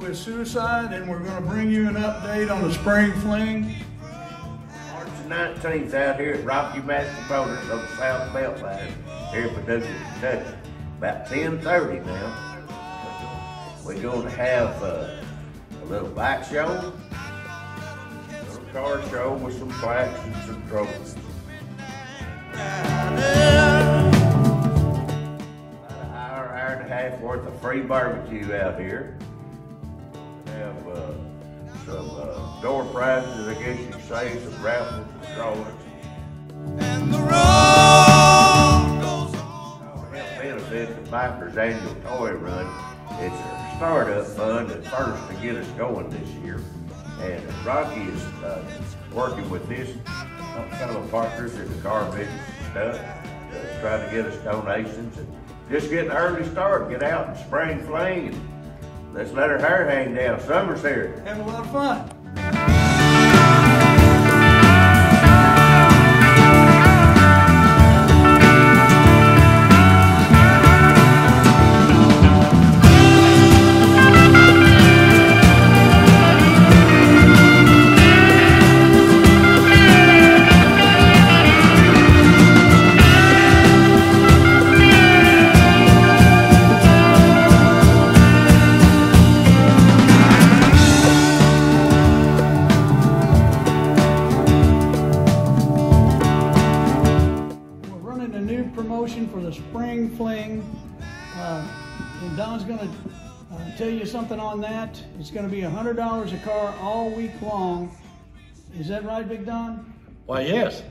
with suicide, and we're gonna bring you an update on the spring fling. March the nineteenth out here at Rocky Massey Motors on the South Beltline here in Paducah, Kentucky. About ten thirty now. We're gonna have uh, a little bike show, a little car show with some plaques and some trophies. Hour, and a half worth of free barbecue out here. Have uh, some uh, door prizes, I guess you say, some raffles and drawings. And the road goes on. To help benefit the Bikers Annual Toy Run. It's a startup fund at first to get us going this year. And Rocky is uh, working with his fellow partners in the car business and stuff, to try to get us donations and just get an early start, get out and spring fling. Let's let our hair hang down. Summer's here. Have a lot of fun. Promotion for the spring fling. Uh, and Don's gonna uh, tell you something on that. It's gonna be hundred dollars a car all week long. Is that right, Big Don? Why, yes.